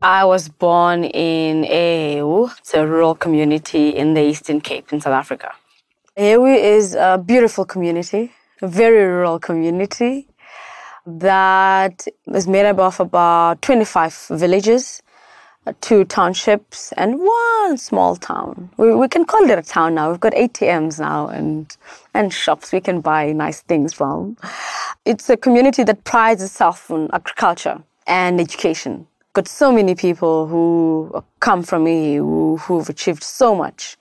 I was born in Ehewu. It's a rural community in the Eastern Cape in South Africa. Ehewu is a beautiful community, a very rural community that is made up of about 25 villages, uh, two townships, and one small town. We, we can call it a town now. We've got ATMs now and, and shops we can buy nice things from. It's a community that prides itself on agriculture and education got so many people who come from me who, who've achieved so much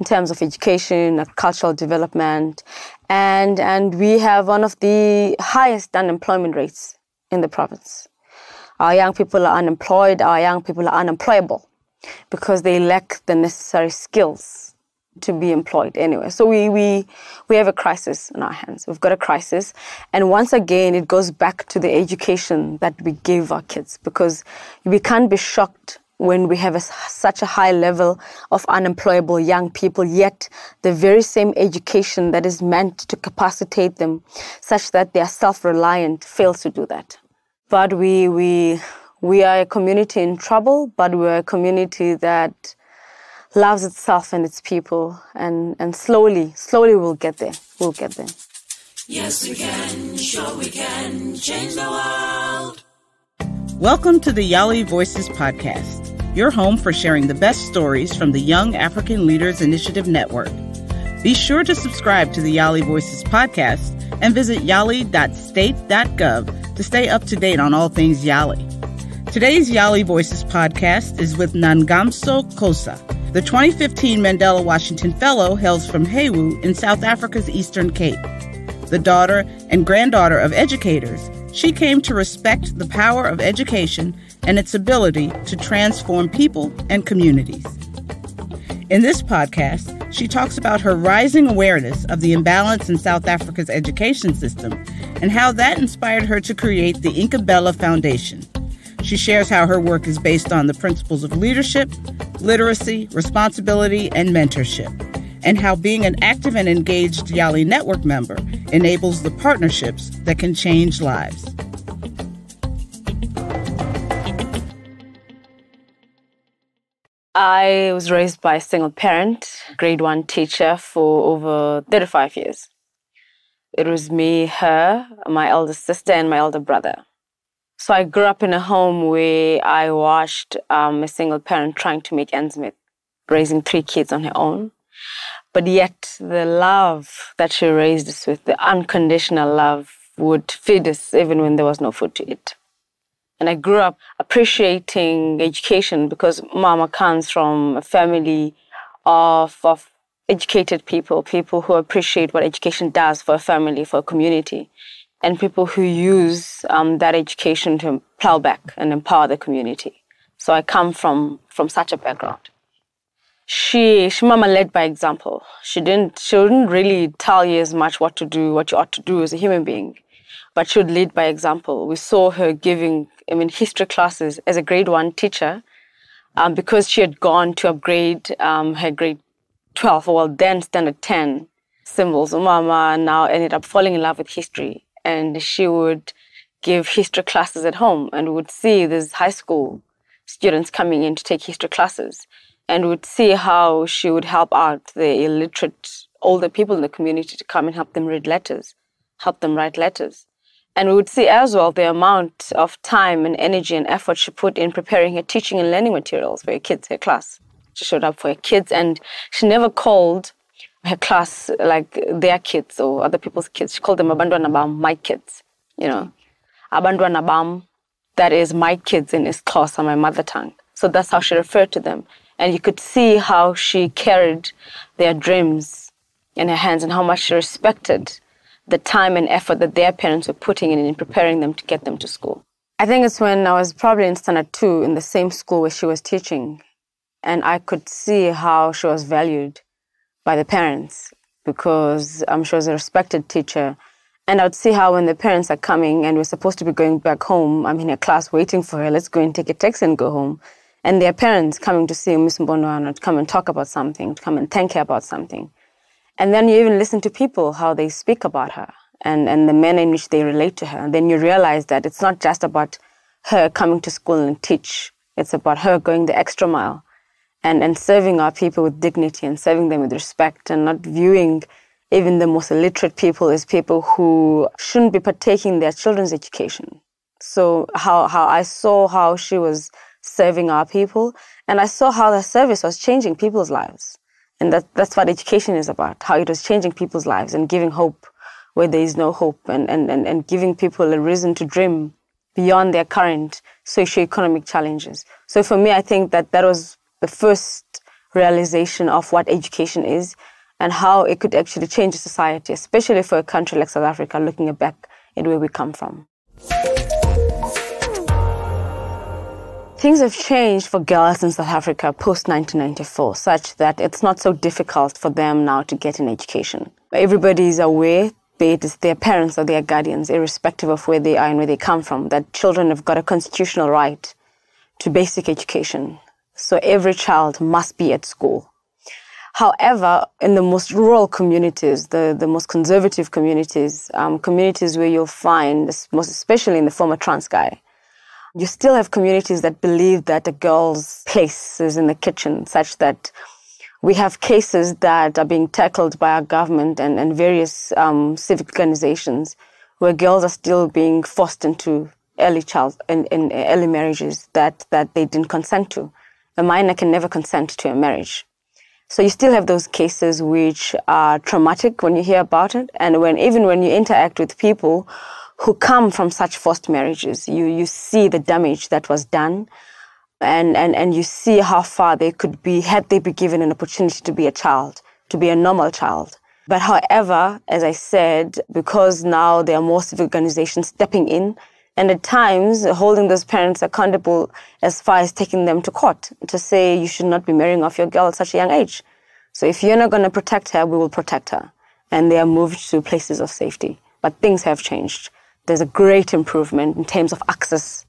in terms of education, cultural development, and and we have one of the highest unemployment rates in the province. Our young people are unemployed. Our young people are unemployable because they lack the necessary skills to be employed anyway. So we, we, we have a crisis in our hands. We've got a crisis. And once again, it goes back to the education that we give our kids because we can't be shocked when we have a, such a high level of unemployable young people, yet the very same education that is meant to capacitate them such that they are self-reliant fails to do that. But we, we, we are a community in trouble, but we're a community that loves itself and its people. And, and slowly, slowly we'll get there. We'll get there. Yes, we can. Sure, we can change the world. Welcome to the Yali Voices Podcast, your home for sharing the best stories from the Young African Leaders Initiative Network. Be sure to subscribe to the Yali Voices podcast and visit yali.state.gov to stay up to date on all things Yali. Today's Yali Voices podcast is with Nangamso Koza the 2015 Mandela Washington Fellow hails from Hewu in South Africa's Eastern Cape. The daughter and granddaughter of educators, she came to respect the power of education and its ability to transform people and communities. In this podcast, she talks about her rising awareness of the imbalance in South Africa's education system and how that inspired her to create the Inqubela Foundation. She shares how her work is based on the principles of leadership, literacy, responsibility, and mentorship, and how being an active and engaged Yali Network member enables the partnerships that can change lives. I was raised by a single parent, grade one teacher for over 35 years. It was me, her, my elder sister, and my elder brother. So I grew up in a home where I watched um, a single parent trying to make ends meet, raising three kids on her own. But yet the love that she raised us with, the unconditional love, would feed us even when there was no food to eat. And I grew up appreciating education because Mama comes from a family of, of educated people, people who appreciate what education does for a family, for a community and people who use um, that education to plow back and empower the community. So I come from from such a background. She she mama led by example. She didn't she wouldn't really tell you as much what to do, what you ought to do as a human being, but she would lead by example. We saw her giving I mean history classes as a grade one teacher, um, because she had gone to upgrade um, her grade twelve, well then standard ten symbols. Mama now ended up falling in love with history and she would give history classes at home and would see these high school students coming in to take history classes and would see how she would help out the illiterate older people in the community to come and help them read letters, help them write letters. And we would see as well the amount of time and energy and effort she put in preparing her teaching and learning materials for her kids, her class. She showed up for her kids and she never called her class like their kids or other people's kids. She called them Abandwana Bam, my kids. You know, Abandwana Bam, that is my kids in Xhosa, my mother tongue. So that's how she referred to them. And you could see how she carried their dreams in her hands and how much she respected the time and effort that their parents were putting in in preparing them to get them to school. I think it's when I was probably in standard two in the same school where she was teaching, and I could see how she was valued by the parents because um, she was a respected teacher. And I would see how when the parents are coming and we're supposed to be going back home, I'm in a class waiting for her, let's go and take a taxi and go home. And their parents coming to see Miss Mbono to come and talk about something, to come and thank her about something. And then you even listen to people, how they speak about her and, and the manner in which they relate to her. And then you realize that it's not just about her coming to school and teach It's about her going the extra mile and, and serving our people with dignity and serving them with respect and not viewing even the most illiterate people as people who shouldn't be partaking in their children's education. So how, how I saw how she was serving our people and I saw how the service was changing people's lives. And that, that's what education is about, how it was changing people's lives and giving hope where there is no hope and, and, and, and giving people a reason to dream beyond their current socioeconomic challenges. So for me, I think that that was the first realization of what education is and how it could actually change society, especially for a country like South Africa, looking back at where we come from. Things have changed for girls in South Africa post 1994, such that it's not so difficult for them now to get an education. Everybody is aware, be it their parents or their guardians, irrespective of where they are and where they come from, that children have got a constitutional right to basic education. So every child must be at school. However, in the most rural communities, the, the most conservative communities, um, communities where you'll find, most especially in the former Transkei, you still have communities that believe that a girl's place is in the kitchen, such that we have cases that are being tackled by our government and, and various um, civic organizations where girls are still being forced into early child in, in early marriages that, that they didn't consent to. A minor can never consent to a marriage. So you still have those cases which are traumatic when you hear about it, and when even when you interact with people who come from such forced marriages. You, you see the damage that was done and, and, and you see how far they could be had they been given an opportunity to be a child, to be a normal child. But however, as I said, because now there are more civic organizations stepping in and at times holding those parents accountable as far as taking them to court to say you should not be marrying off your girl at such a young age. So if you're not going to protect her, we will protect her. And they are moved to places of safety. But things have changed there's a great improvement in terms of access.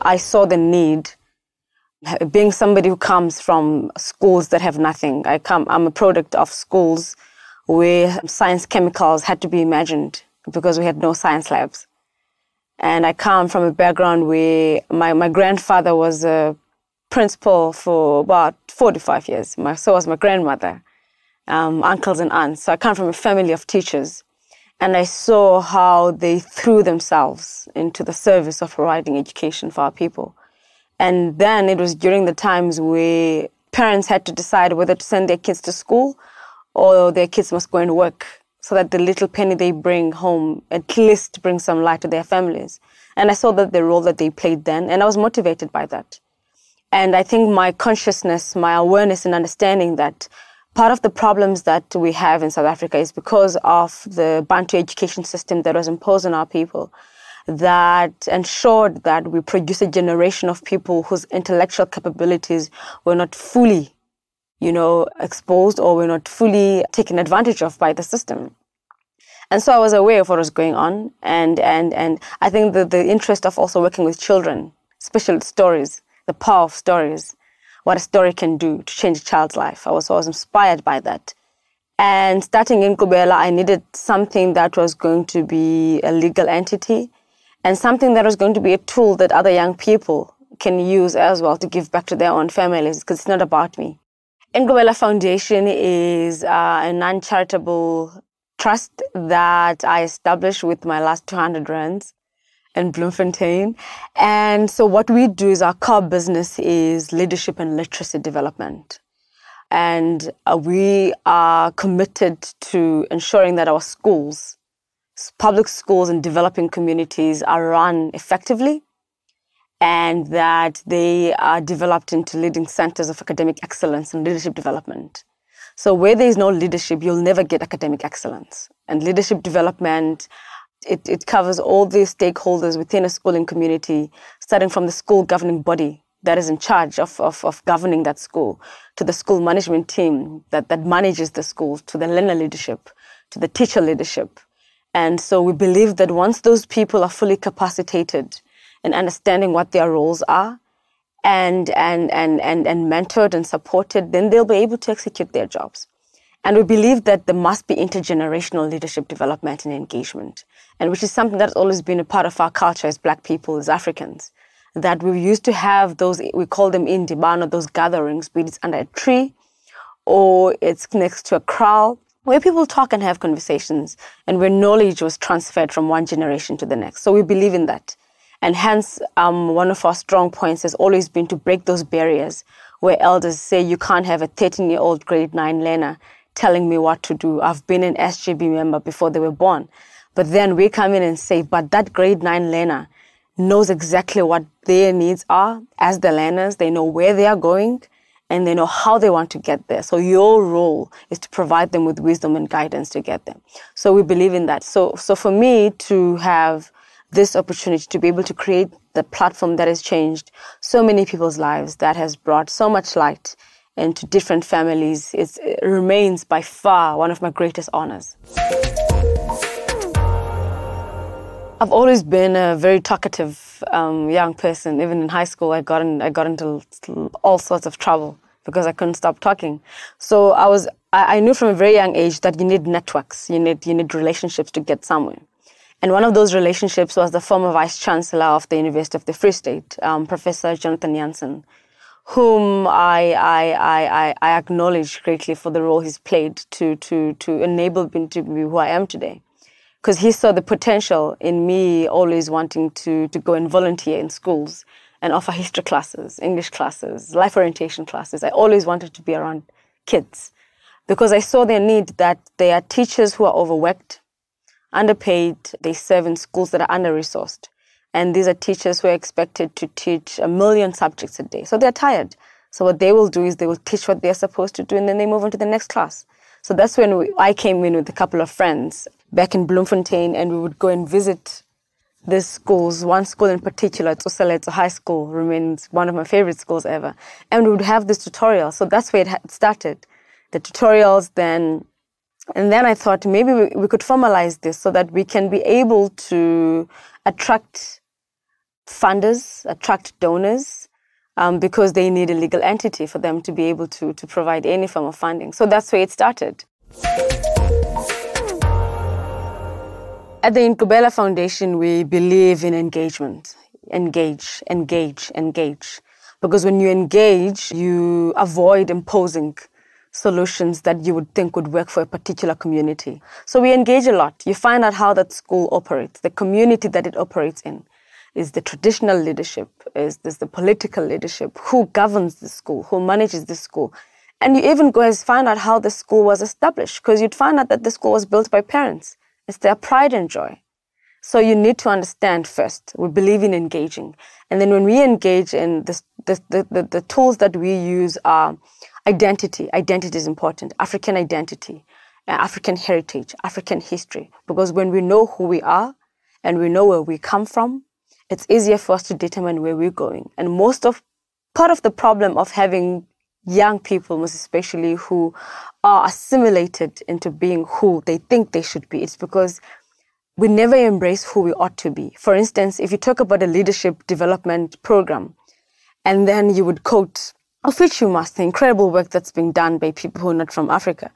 I saw the need being somebody who comes from schools that have nothing. I come, I'm a product of schools where science chemicals had to be imagined because we had no science labs. And I come from a background where my, my grandfather was a principal for about 45 years. My, so was my grandmother um, uncles and aunts. So I come from a family of teachers. And I saw how they threw themselves into the service of providing education for our people. And then it was during the times where parents had to decide whether to send their kids to school or their kids must go and work so that the little penny they bring home at least brings some light to their families. And I saw that the role that they played then, and I was motivated by that. And I think my consciousness, my awareness and understanding that Part of the problems that we have in South Africa is because of the Bantu education system that was imposed on our people that ensured that we produce a generation of people whose intellectual capabilities were not fully, you know, exposed or were not fully taken advantage of by the system. And so I was aware of what was going on. And, and, and I think that the interest of also working with children, special stories, the power of stories, what a story can do to change a child's life. I was always inspired by that. And starting in Gqubela, I needed something that was going to be a legal entity and something that was going to be a tool that other young people can use as well to give back to their own families because it's not about me. Inqubela Foundation is uh, a non charitable trust that I established with my last 200 rands in Bloemfontein. And so what we do is our core business is leadership and literacy development. And uh, we are committed to ensuring that our schools, public schools and developing communities are run effectively and that they are developed into leading centers of academic excellence and leadership development. So where there is no leadership, you'll never get academic excellence. And leadership development it, it covers all the stakeholders within a schooling community, starting from the school governing body that is in charge of, of, of governing that school, to the school management team that, that manages the school, to the learner leadership, to the teacher leadership. And so we believe that once those people are fully capacitated in understanding what their roles are and, and, and, and, and mentored and supported, then they'll be able to execute their jobs. And we believe that there must be intergenerational leadership development and engagement, and which is something that's always been a part of our culture as Black people, as Africans. That we used to have those, we call them indibano, those gatherings, be it under a tree or it's next to a kraal, where people talk and have conversations, and where knowledge was transferred from one generation to the next. So we believe in that. And hence, um, one of our strong points has always been to break those barriers where elders say you can't have a 13 year old grade nine learner telling me what to do. I've been an SGB member before they were born. But then we come in and say, but that grade nine learner knows exactly what their needs are as the learners. They know where they are going and they know how they want to get there. So your role is to provide them with wisdom and guidance to get there. So we believe in that. So, so for me to have this opportunity to be able to create the platform that has changed so many people's lives, that has brought so much light into different families, it remains by far one of my greatest honors. I've always been a very talkative um, young person. Even in high school, I got in, I got into all sorts of trouble because I couldn't stop talking. So I was I, I knew from a very young age that you need networks, you need you need relationships to get somewhere. And one of those relationships was the former vice chancellor of the University of the Free State, um, Professor Jonathan Jansen, whom I, I, I, I acknowledge greatly for the role he's played to, to, to enable me to be who I am today because he saw the potential in me always wanting to, to go and volunteer in schools and offer history classes, English classes, life orientation classes. I always wanted to be around kids because I saw their need that there are teachers who are overworked, underpaid, they serve in schools that are under resourced. And these are teachers who are expected to teach a million subjects a day. So they're tired. So what they will do is they will teach what they're supposed to do and then they move on to the next class. So that's when we, I came in with a couple of friends back in Bloemfontein and we would go and visit these schools. One school in particular, Tsoseletso High School, remains one of my favorite schools ever. And we would have this tutorial. So that's where it started. The tutorials then, and then I thought maybe we, we could formalize this so that we can be able to attract funders, attract donors, um, because they need a legal entity for them to be able to, to provide any form of funding. So that's where it started. At the Inqubela Foundation, we believe in engagement. Engage, engage, engage. Because when you engage, you avoid imposing solutions that you would think would work for a particular community. So we engage a lot. You find out how that school operates, the community that it operates in is the traditional leadership, is this the political leadership, who governs the school, who manages the school. And you even go and find out how the school was established, because you'd find out that the school was built by parents. It's their pride and joy. So you need to understand first. We believe in engaging. And then when we engage in this, the, the, the, the tools that we use are identity. Identity is important. African identity, uh, African heritage, African history. Because when we know who we are and we know where we come from, it's easier for us to determine where we're going. And most of part of the problem of having young people, most especially who are assimilated into being who they think they should be, it's because we never embrace who we ought to be. For instance, if you talk about a leadership development program, and then you would quote, of which you must, the incredible work that's being done by people who are not from Africa.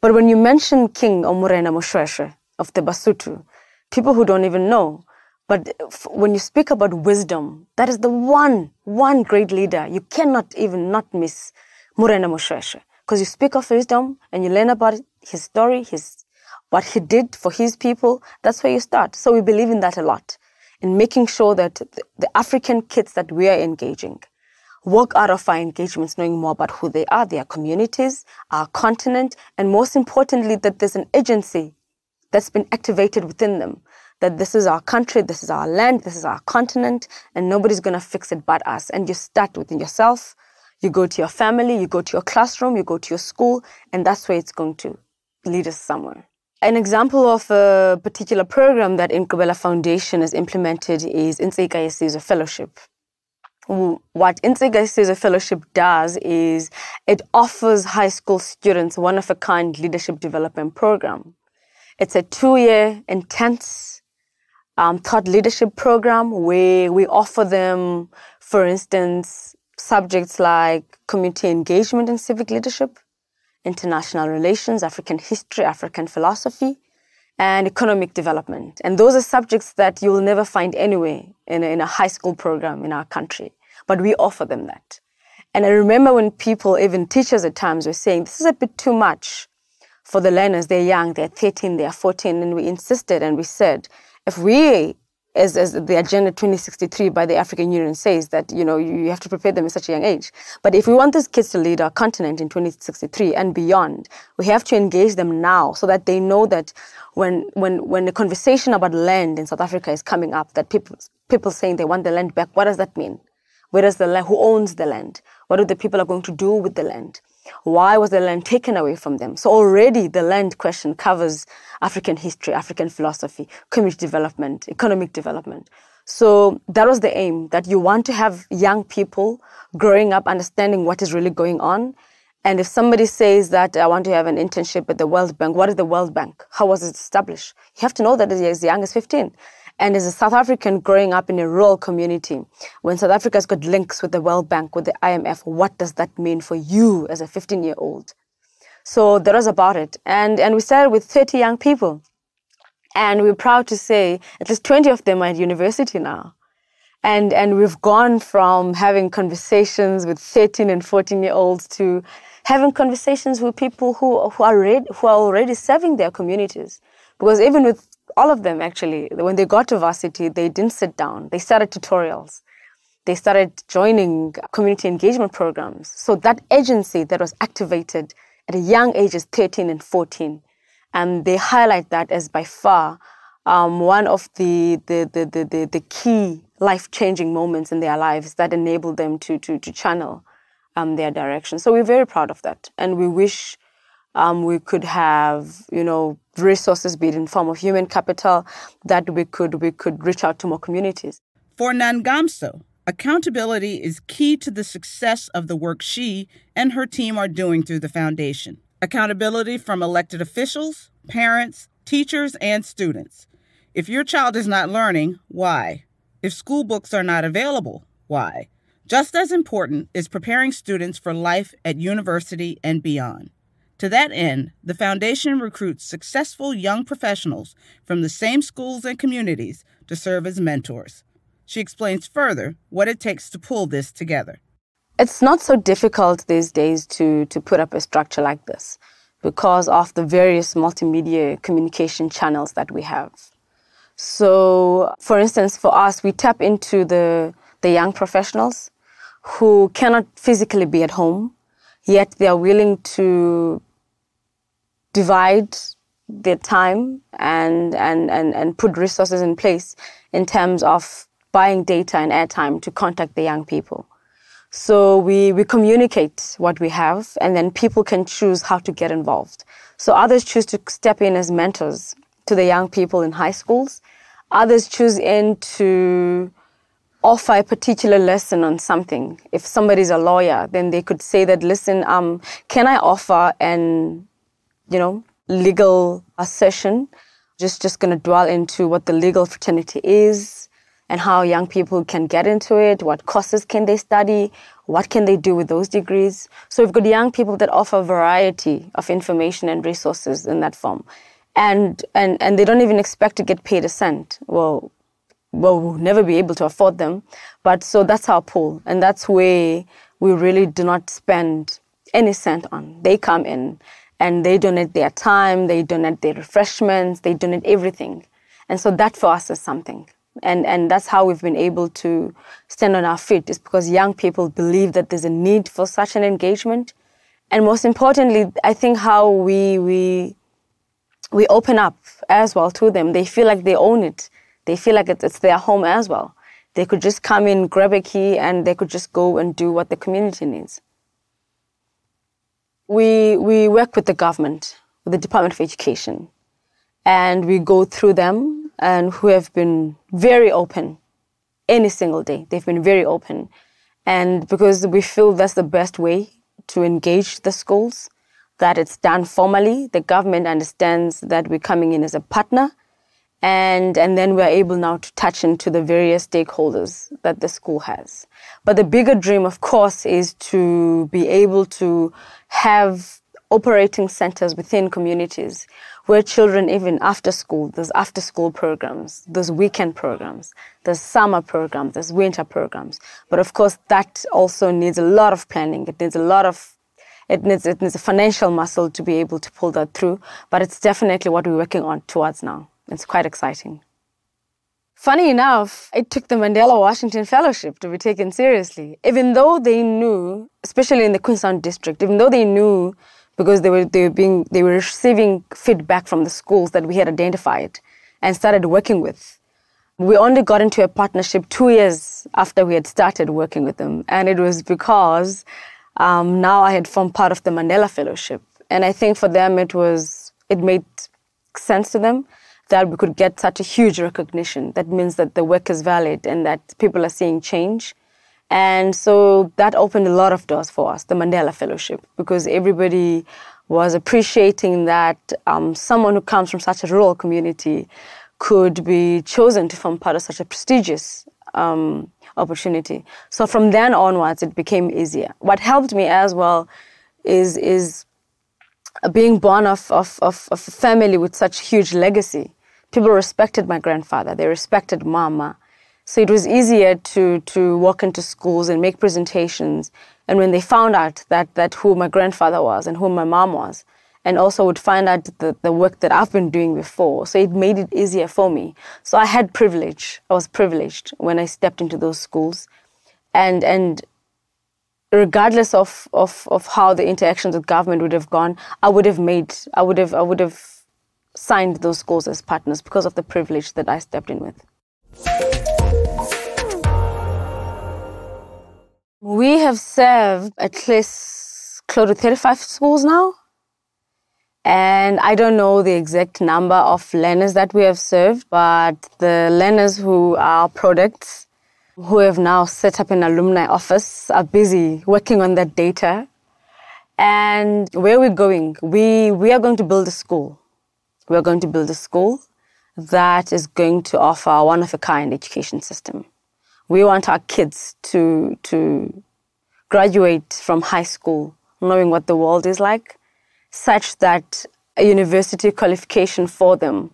But when you mention King Omurena Moshoeshoe of the Basotho, people who don't even know, but when you speak about wisdom, that is the one, one great leader. You cannot even not miss Morena Moshoeshoe. Because you speak of wisdom and you learn about his story, his, what he did for his people. That's where you start. So we believe in that a lot. In making sure that the African kids that we are engaging work out of our engagements knowing more about who they are, their communities, our continent, and most importantly, that there's an agency that's been activated within them that this is our country, this is our land, this is our continent, and nobody's going to fix it but us. And you start within yourself. You go to your family, you go to your classroom, you go to your school, and that's where it's going to lead us somewhere. An example of a particular program that Inqubela Foundation has implemented is Insika Yesizwe Fellowship. What Insika Yesizwe Fellowship does is it offers high school students one of a kind leadership development program. It's a two year intense um, thought leadership program where we offer them, for instance, subjects like community engagement and civic leadership, international relations, African history, African philosophy, and economic development. And those are subjects that you will never find anywhere in a, in a high school program in our country. But we offer them that. And I remember when people, even teachers at times, were saying, this is a bit too much for the learners. They're young, they're 13, they're 14. And we insisted and we said, if we as, as the Agenda 2063 by the African Union says that, you know, you have to prepare them at such a young age. But if we want these kids to lead our continent in 2063 and beyond, we have to engage them now so that they know that when, when, when the conversation about land in South Africa is coming up, that people, people saying they want the land back, what does that mean? Where does the land, who owns the land? What are the people are going to do with the land? Why was the land taken away from them? So already the land question covers African history, African philosophy, community development, economic development. So that was the aim that you want to have young people growing up understanding what is really going on. And if somebody says that I want to have an internship at the World Bank, what is the World Bank? How was it established? You have to know that as young as 15. And as a South African growing up in a rural community, when South Africa's got links with the World Bank, with the IMF, what does that mean for you as a 15 year old? So that was about it. And, and we started with 30 young people. And we're proud to say at least 20 of them are at university now. And, and we've gone from having conversations with 13 and 14 year olds to having conversations with people who, who, are, who are already serving their communities. Because even with all of them actually, when they got to varsity, they didn't sit down. They started tutorials. They started joining community engagement programs. So that agency that was activated at a young age, ages, 13 and 14, and they highlight that as by far um, one of the, the, the, the, the, key life-changing moments in their lives that enabled them to, to, to channel um, their direction. So we're very proud of that. And we wish um, we could have, you know, resources, be it in form of human capital, that we could we could reach out to more communities. For Nangamso, accountability is key to the success of the work she and her team are doing through the foundation. Accountability from elected officials, parents, teachers, and students. If your child is not learning, why? If school books are not available, why? Just as important is preparing students for life at university and beyond. To that end, the Foundation recruits successful young professionals from the same schools and communities to serve as mentors. She explains further what it takes to pull this together. It's not so difficult these days to, to put up a structure like this because of the various multimedia communication channels that we have. So, for instance, for us, we tap into the, the young professionals who cannot physically be at home, yet they are willing to divide their time and, and, and, and put resources in place in terms of buying data and airtime to contact the young people. So we, we communicate what we have and then people can choose how to get involved. So others choose to step in as mentors to the young people in high schools. Others choose in to offer a particular lesson on something. If somebody's a lawyer, then they could say that, listen, um, can I offer an you know, legal session. Just just going to dwell into what the legal fraternity is and how young people can get into it, what courses can they study, what can they do with those degrees. So we've got young people that offer a variety of information and resources in that form. And and and they don't even expect to get paid a cent. Well, well, we'll never be able to afford them. But so that's our pool. And that's where we really do not spend any cent on. They come in and they donate their time, they donate their refreshments, they donate everything. And so that for us is something. And, and that's how we've been able to stand on our feet is because young people believe that there's a need for such an engagement. And most importantly, I think how we, we, we open up as well to them. They feel like they own it. They feel like it's their home as well. They could just come in, grab a key, and they could just go and do what the community needs. We, we work with the government, with the Department of Education, and we go through them and who have been very open any single day. They've been very open. And because we feel that's the best way to engage the schools, that it's done formally, the government understands that we're coming in as a partner and and then we're able now to touch into the various stakeholders that the school has but the bigger dream of course is to be able to have operating centers within communities where children, even after school, there's after school programs, there's weekend programs, there's summer programs, there's winter programs. But of course, that also needs a lot of planning. It needs a lot of it needs, it needs a financial muscle to be able to pull that through, but it's definitely what we're working on towards now. It's quite exciting. Funny enough, it took the Mandela Washington Fellowship to be taken seriously, even though they knew, especially in the Queenstown district, even though they knew because they were they were being they were receiving feedback from the schools that we had identified and started working with. We only got into a partnership two years after we had started working with them, and it was because um, now I had formed part of the Mandela Fellowship, and I think for them it was it made sense to them that we could get such a huge recognition. That means that the work is valid and that people are seeing change. And so that opened a lot of doors for us, the Mandela Fellowship, because everybody was appreciating that um, someone who comes from such a rural community could be chosen to form part of such a prestigious um, opportunity. So from then onwards, it became easier. What helped me as well is is being born of, of, of, of a family with such huge legacy people respected my grandfather, they respected mama. So it was easier to, to walk into schools and make presentations. And when they found out that, that who my grandfather was and who my mom was, and also would find out the, the work that I've been doing before. So it made it easier for me. So I had privilege. I was privileged when I stepped into those schools. And, and regardless of, of, of how the interactions with government would have gone, I would have made, I would have, I would have signed those schools as partners because of the privilege that I stepped in with. We have served at least close to 35 schools now. And I don't know the exact number of learners that we have served, but the learners who are products, who have now set up an alumni office, are busy working on that data. And where we're going, we, we are going to build a school we're going to build a school that is going to offer a one of a kind education system. We want our kids to, to graduate from high school knowing what the world is like, such that a university qualification for them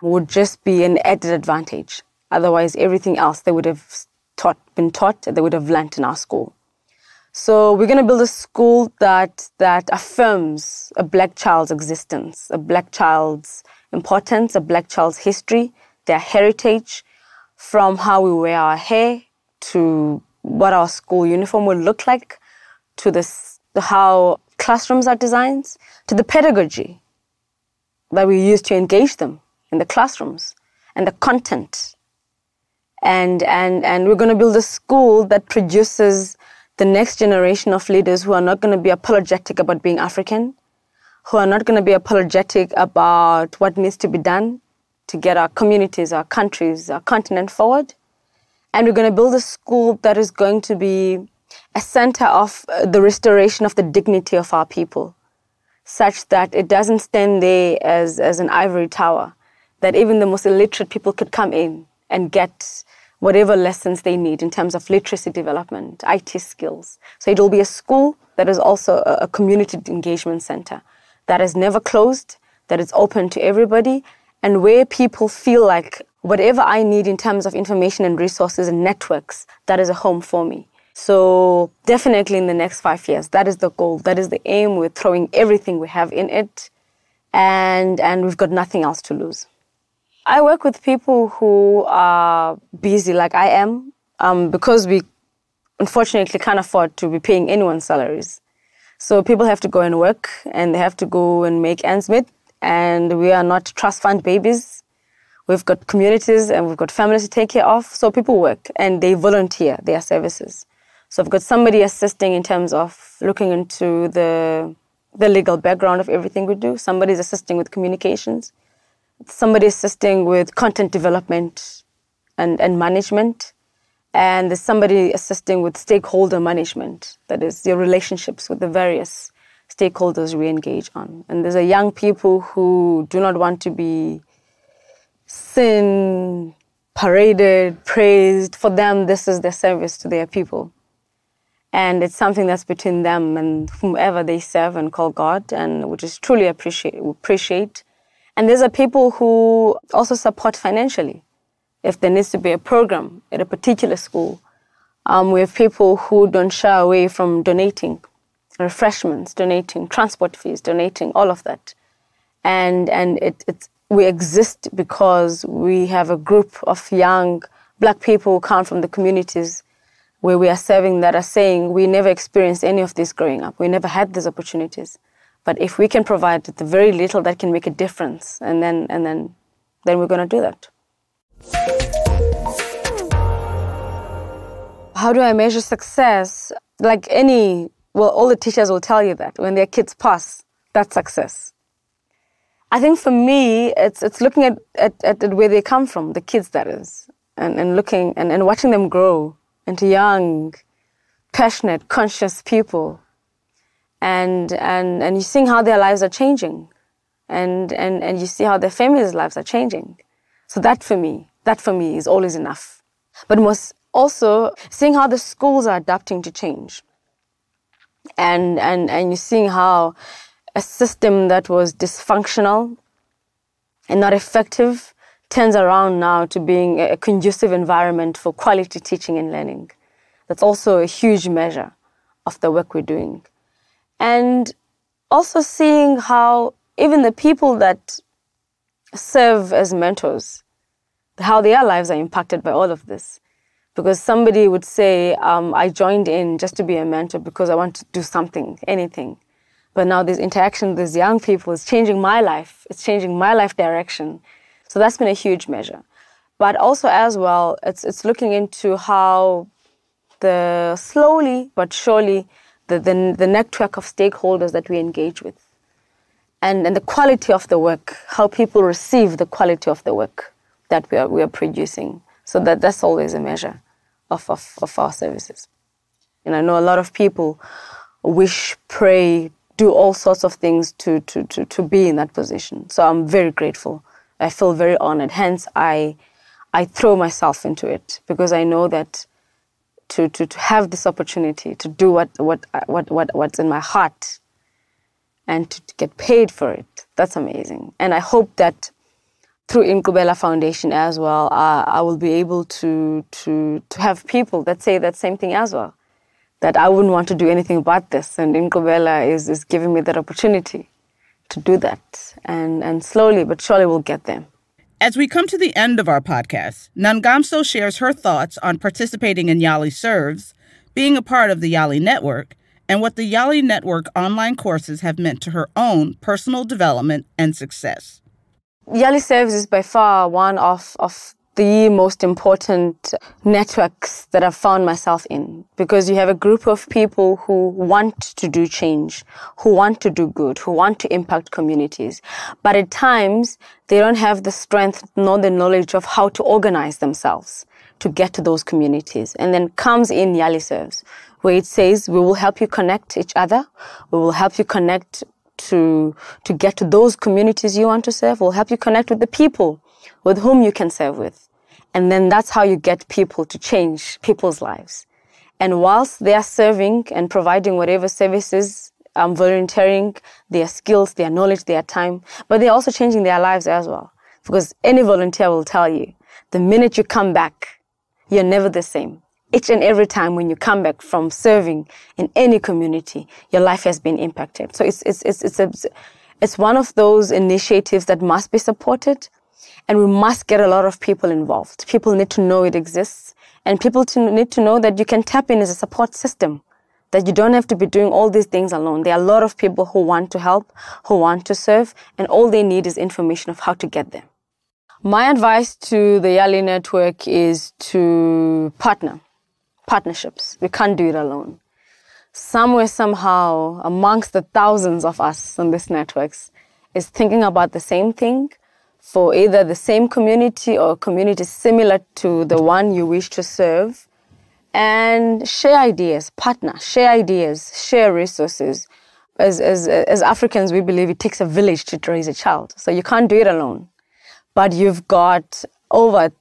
would just be an added advantage. Otherwise, everything else they would have taught, been taught, they would have learnt in our school. So we're going to build a school that that affirms a black child's existence, a black child's importance, a black child's history, their heritage, from how we wear our hair to what our school uniform will look like, to this how classrooms are designed, to the pedagogy that we use to engage them in the classrooms, and the content. And and and we're going to build a school that produces the next generation of leaders who are not going to be apologetic about being African, who are not going to be apologetic about what needs to be done to get our communities, our countries, our continent forward. And we're going to build a school that is going to be a center of uh, the restoration of the dignity of our people, such that it doesn't stand there as, as an ivory tower, that even the most illiterate people could come in and get whatever lessons they need in terms of literacy development, IT skills. So it'll be a school that is also a, community engagement center that is never closed, that is open to everybody, and where people feel like whatever I need in terms of information and resources and networks, that is a home for me. So definitely in the next five years, that is the goal, that is the aim. We're throwing everything we have in it, and and we've got nothing else to lose. I work with people who are busy like I am um, because we unfortunately can't afford to be paying anyone's salaries. So people have to go and work and they have to go and make ends meet. And we are not trust fund babies. We've got communities and we've got families to take care of. So people work and they volunteer their services. So I've got somebody assisting in terms of looking into the the legal background of everything we do. Somebody's assisting with communications somebody assisting with content development and, and management. And there's somebody assisting with stakeholder management, that is, your relationships with the various stakeholders we engage on. And there's a young people who do not want to be seen, paraded, praised. For them, this is their service to their people. And it's something that's between them and whomever they serve and call God, and which is truly appreciate, appreciate. And there's are people who also support financially. If there needs to be a program at a particular school, um, we have people who don't shy away from donating refreshments, donating transport fees, donating all of that. And, and it, it, we exist because we have a group of young black people who come from the communities where we are serving that are saying we never experienced any of this growing up. We never had these opportunities. But if we can provide the very little that can make a difference, and then, and then, then we're going to do that. How do I measure success? Like any, well, all the teachers will tell you that when their kids pass, that's success. I think for me, it's, it's looking at, at, at where they come from, the kids, that is, and, and looking and, and watching them grow into young, passionate, conscious people. And, and, and you see how their lives are changing. And, and, and you see how their families' lives are changing. So that for me, that for me is always enough. But most also seeing how the schools are adapting to change. And, and, and you're seeing how a system that was dysfunctional and not effective turns around now to being a conducive environment for quality teaching and learning. That's also a huge measure of the work we're doing. And also seeing how even the people that serve as mentors, how their lives are impacted by all of this. Because somebody would say, um, I joined in just to be a mentor because I want to do something, anything. But now this interaction with these young people is changing my life. It's changing my life direction. So that's been a huge measure. But also as well, it's, it's looking into how the slowly but surely the, the, the network of stakeholders that we engage with and, and the quality of the work, how people receive the quality of the work that we are, we are producing. So that, that's always a measure of, of, of our services. And I know a lot of people wish, pray, do all sorts of things to, to, to, to be in that position. So I'm very grateful. I feel very honored. Hence, I, I throw myself into it because I know that to, to, to have this opportunity to do what, what, what, what, what's in my heart and to, get paid for it, that's amazing. And I hope that through Inqubela Foundation as well, uh, I will be able to, to, to have people that say that same thing as well that I wouldn't want to do anything but this. And Inqubela is, is giving me that opportunity to do that. And, and slowly but surely we'll get there. As we come to the end of our podcast, Nangamso shares her thoughts on participating in Yali Serves, being a part of the Yali Network, and what the Yali Network online courses have meant to her own personal development and success. Yali Serves is by far one of, of the most important networks that I've found myself in because you have a group of people who want to do change, who want to do good, who want to impact communities. But at times, they don't have the strength nor the knowledge of how to organize themselves to get to those communities. And then comes in Yali Serves, where it says, we will help you connect each other. We will help you connect to, to get to those communities you want to serve. We'll help you connect with the people with whom you can serve with. And then that's how you get people to change people's lives. And whilst they are serving and providing whatever services, um, volunteering, their skills, their knowledge, their time, but they're also changing their lives as well. Because any volunteer will tell you, the minute you come back, you're never the same. Each and every time when you come back from serving in any community, your life has been impacted. So it's, it's, it's, it's, a, it's one of those initiatives that must be supported and we must get a lot of people involved. People need to know it exists and people to need to know that you can tap in as a support system, that you don't have to be doing all these things alone. There are a lot of people who want to help, who want to serve, and all they need is information of how to get there. My advice to the Yali network is to partner, partnerships. We can't do it alone. Somewhere, somehow, amongst the thousands of us on these networks, is thinking about the same thing, for either the same community or community similar to the one you wish to serve and share ideas, partner, share ideas, share resources. As, as, as Africans, we believe it takes a village to raise a child. So you can't do it alone. But you've got over,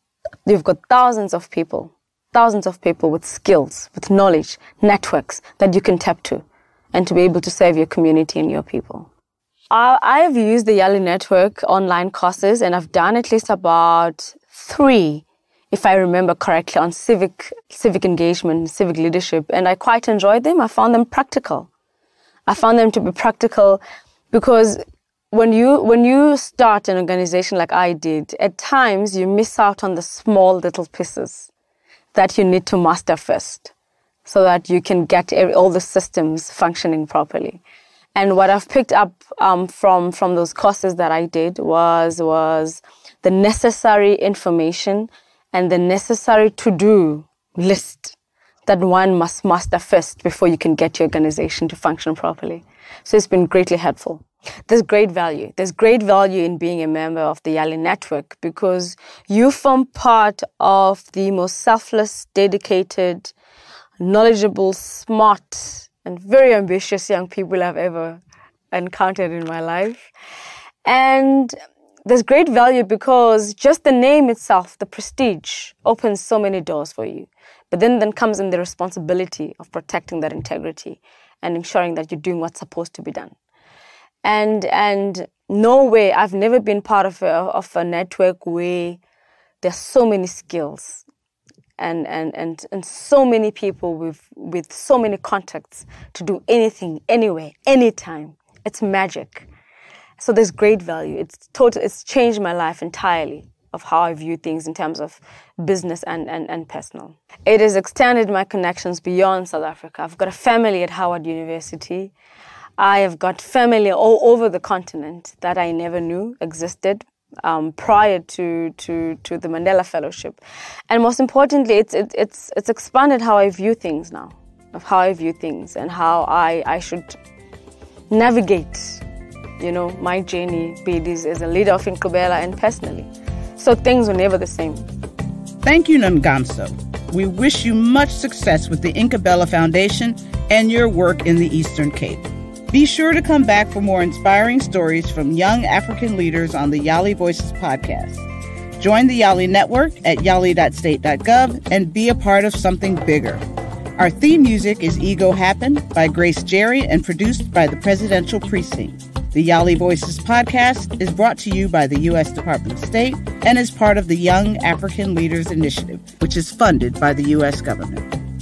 you've got thousands of people thousands of people with skills, with knowledge, networks that you can tap to and to be able to serve your community and your people. I've used the Yali Network online courses and I've done at least about three, if I remember correctly, on civic, civic engagement, civic leadership. And I quite enjoyed them. I found them practical. I found them to be practical because when you when you start an organization like I did, at times you miss out on the small little pieces that you need to master first, so that you can get all the systems functioning properly. And what I've picked up um, from from those courses that I did was was the necessary information and the necessary to do list that one must master first before you can get your organization to function properly. So it's been greatly helpful. There's great value. There's great value in being a member of the Yali network because you form part of the most selfless, dedicated, knowledgeable, smart, and very ambitious young people I've ever encountered in my life. And there's great value because just the name itself, the prestige, opens so many doors for you. But then, then comes in the responsibility of protecting that integrity and ensuring that you're doing what's supposed to be done and and no way i've never been part of a, of a network where there's so many skills and, and, and, and so many people with, with so many contacts to do anything, anywhere, anytime. It's magic. So there's great value. It's total, it's changed my life entirely of how I view things in terms of business and, and, and personal. It has extended my connections beyond South Africa. I've got a family at Howard University. I have got family all over the continent that I never knew existed um, prior to, to, to the Mandela Fellowship. And most importantly, it's, it, it's, it's expanded how I view things now, of how I view things and how I, I should navigate, you know, my journey, be it as a leader of Inqubela and personally. So things were never the same. Thank you, Nangamso. We wish you much success with the Inqubela Foundation and your work in the Eastern Cape. Be sure to come back for more inspiring stories from young African leaders on the Yali Voices podcast. Join the Yali Network at yali.state.gov and be a part of something bigger. Our theme music is Ego Happen by Grace Jerry and produced by the Presidential Precinct. The Yali Voices podcast is brought to you by the U.S. Department of State and is part of the Young African Leaders Initiative, which is funded by the U.S. government.